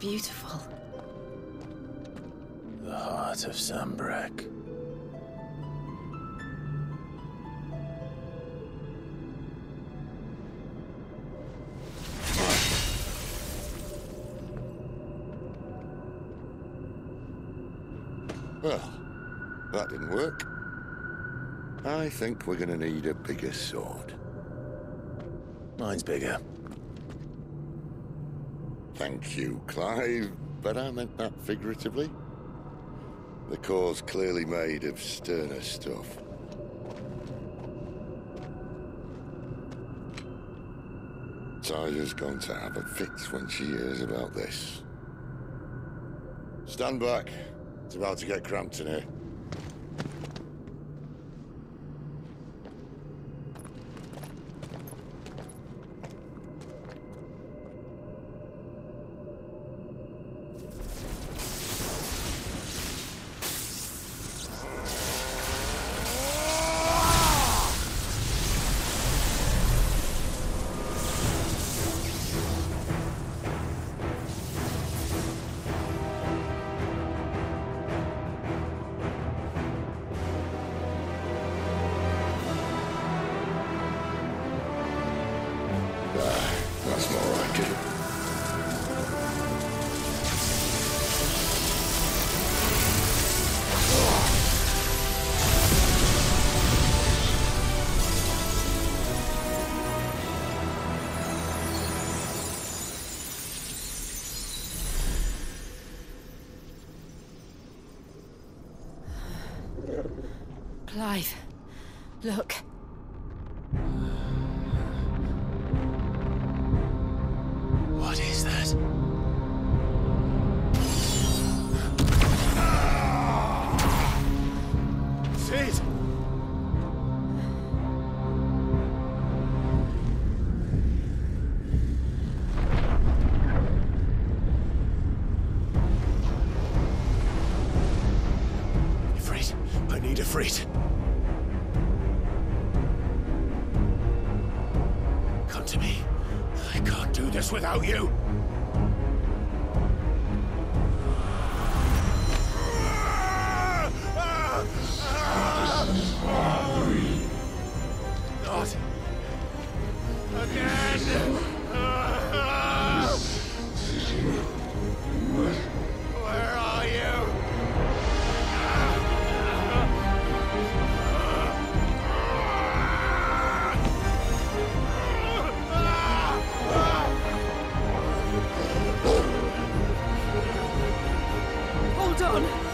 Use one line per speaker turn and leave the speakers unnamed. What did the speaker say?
beautiful.
The heart of Sanbreque.
Well, that didn't work. I think we're gonna need a bigger sword.
Mine's bigger.
Thank you, Clive, but I meant that figuratively. The core's clearly made of sterner stuff. Tarja's going to have a fit when she hears about this. Stand back. It's about to get cramped in here. That's more like it.
Clive, look.
I need Ifrit. Come to me. I can't do this without you. Not again.
On.